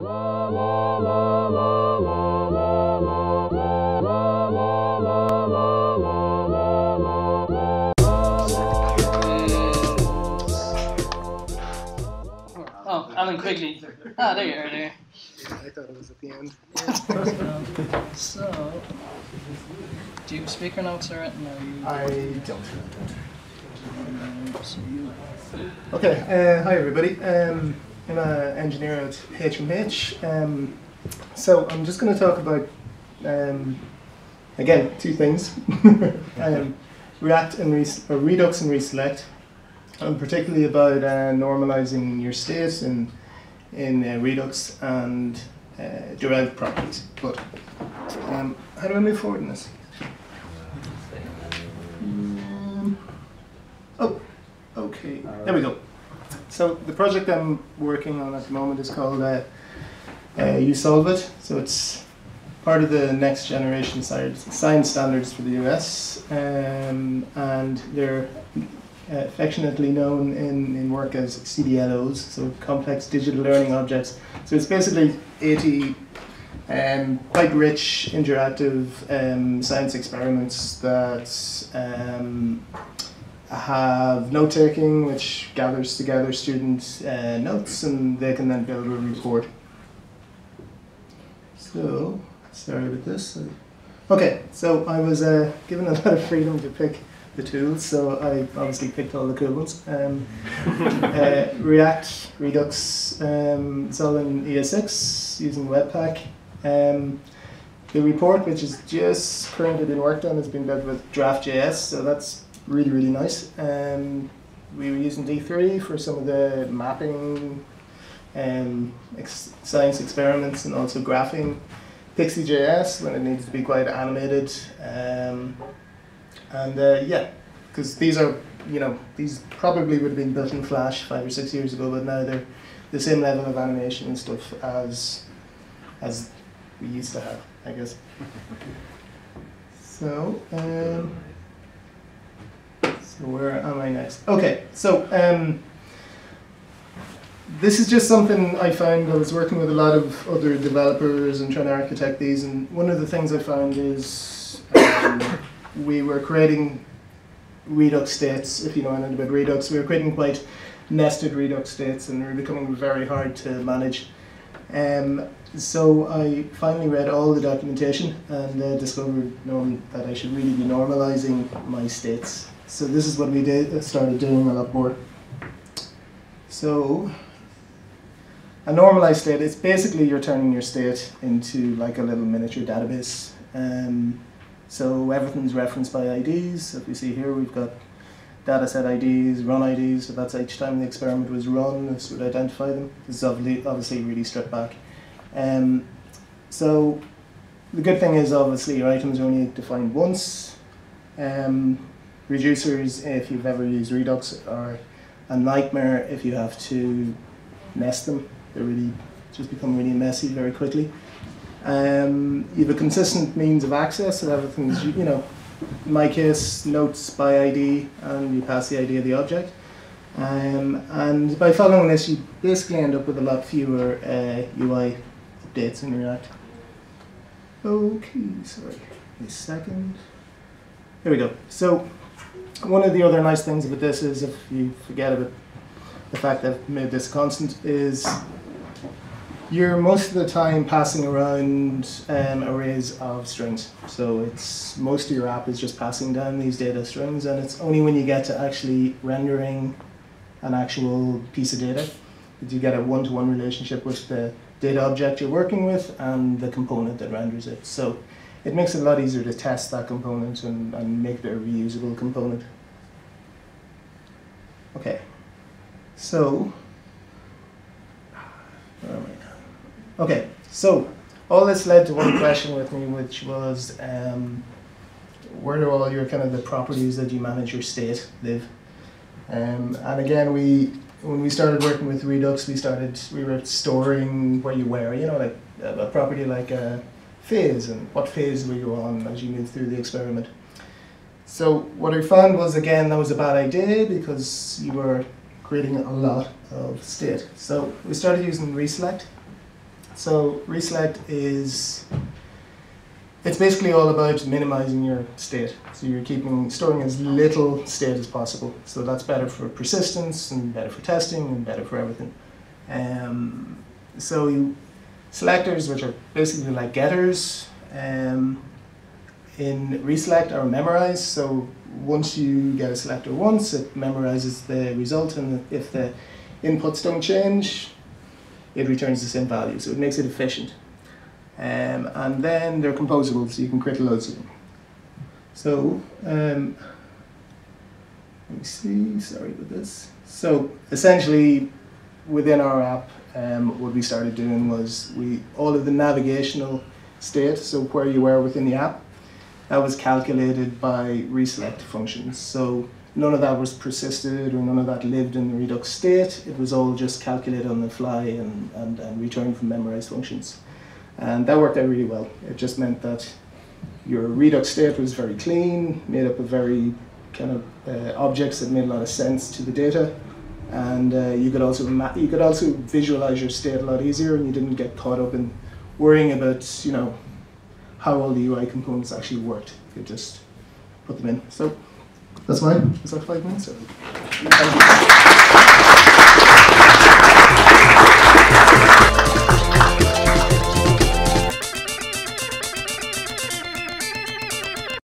Oh, Alan Quigley. Ah, there you are there. I thought it was at the end. so, do you have speaker notes or anything? Or you, I don't. um, so Okay, uh, hi everybody. Um, I'm an engineer at HMH. Um, so I'm just going to talk about, um, again, two things. um, React and Re- or Redux and Reselect, and particularly about uh, normalizing your state in, in uh, Redux and uh, derived properties. But um, how do I move forward in this? Mm, Oh, okay. There we go. So the project I'm working on at the moment is called uh, uh, It." So it's part of the next generation science standards for the US, um, and they're affectionately known in, in work as CDLOs, so complex digital learning objects. So it's basically 80 um, quite rich, interactive um, science experiments that um, have note taking, which gathers together student uh, notes, and they can then build a report. So, sorry about this. Okay, so I was uh, given a lot of freedom to pick the tools, so I obviously picked all the cool ones. Um, uh, React, Redux, um, it's all in ES6 using Webpack. Um, the report, which is just currently being worked on, has been built with Draft.js, so that's really, really nice. Um, we were using D3 for some of the mapping um, ex- science experiments and also graphing. Pixi.js when it needs to be quite animated. Um, and uh, yeah, because these are, you know, these probably would have been built in Flash five or six years ago, but now they're the same level of animation and stuff as as we used to have, I guess. So, um, where am I next? Okay, so um, this is just something I found. I was working with a lot of other developers and trying to architect these, and one of the things I found is um, we were creating Redux states. If you know anything about Redux, we were creating quite nested Redux states, and they were becoming very hard to manage. Um, so I finally read all the documentation and uh, discovered um, that I should really be normalizing my states. So this is what we did. Started doing a lot more. So a normalized state is basically you're turning your state into like a little miniature database. Um, so everything's referenced by IDs. If you see here, we've got dataset IDs, run IDs. So that's each time the experiment was run, this would identify them. This is obviously, obviously really stripped back. Um, so the good thing is obviously your items are only defined once. Um, reducers, if you've ever used Redux, are a nightmare if you have to nest them. They really just become really messy very quickly. Um, you have a consistent means of access, so everything's, you know, in my case, notes by ID, and you pass the ID of the object. Um, and by following this, you basically end up with a lot fewer uh, UI updates in React. Okay, sorry, a second. Here we go. So, one of the other nice things about this is if you forget about the fact that I've made this constant is you're most of the time passing around um, arrays of strings. So it's most of your app is just passing down these data strings, and it's only when you get to actually rendering an actual piece of data that you get a one-to-one relationship with the data object you're working with and the component that renders it. So it makes it a lot easier to test that component and, and make it a reusable component. Okay, so? Okay, so all this led to one question with me, which was um, where do all your kind of the properties that you manage your state live? Um, and again, we when we started working with Redux, we started we were storing where you were, you know, like a property like a phase and what phase were you on as you move through the experiment. So what I found was again that was a bad idea because you were creating a lot of state. So we started using Reselect. So reselect is it's basically all about minimizing your state. So you're keeping storing as little state as possible. So that's better for persistence and better for testing and better for everything. Um, so you, selectors, which are basically like getters, um, in reselect are memorized. So once you get a selector once, it memorizes the result, and if the inputs don't change, it returns the same value. So it makes it efficient. Um, and then they're composable, so you can create loads of them. So, um, let me see, sorry about this. So essentially, within our app, um, what we started doing was we all of the navigational state, so where you were within the app, that was calculated by reselect functions. So none of that was persisted or none of that lived in the Redux state. It was all just calculated on the fly and, and, and returned from memorized functions. And that worked out really well. It just meant that your Redux state was very clean, made up of very kind of uh, objects that made a lot of sense to the data. And uh, you could also ma- you could also visualize your state a lot easier, and you didn't get caught up in worrying about you know how all the UI components actually worked. You could just put them in. So that's mine. Is that five minutes? Or? Thank you.